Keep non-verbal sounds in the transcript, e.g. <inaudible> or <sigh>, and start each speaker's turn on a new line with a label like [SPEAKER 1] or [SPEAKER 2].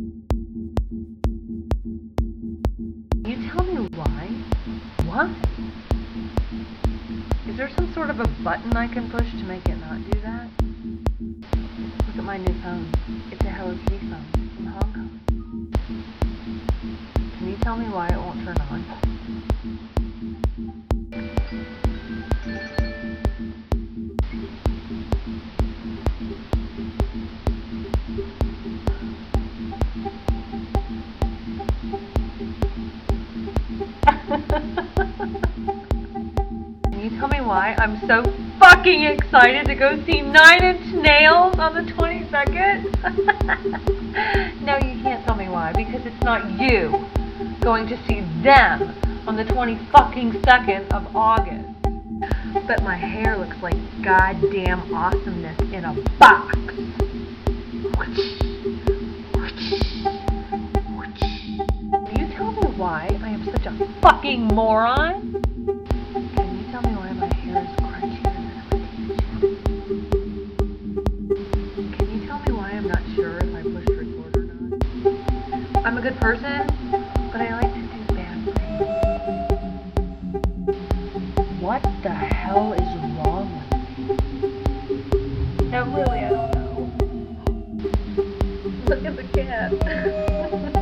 [SPEAKER 1] Can you tell me why? What? Is there some sort of a button I can push to make it not do that? Look at my new phone. It's a Hello Kitty phone from Hong Kong. Can you tell me why it won't turn on? Can you tell me why I'm so fucking excited to go see Nine Inch Nails on the 22nd? <laughs> no, you can't tell me why, because it's not you going to see them on the 20 fucking second of August. But my hair looks like goddamn awesomeness in a box. Such a fucking moron? Can you tell me why my hair is crunchier than a Can you tell me why I'm not sure if I pushed record or not? I'm a good person, but I like to do bad things. What the hell is wrong with me? No, really, I don't know. Look at the cat. <laughs>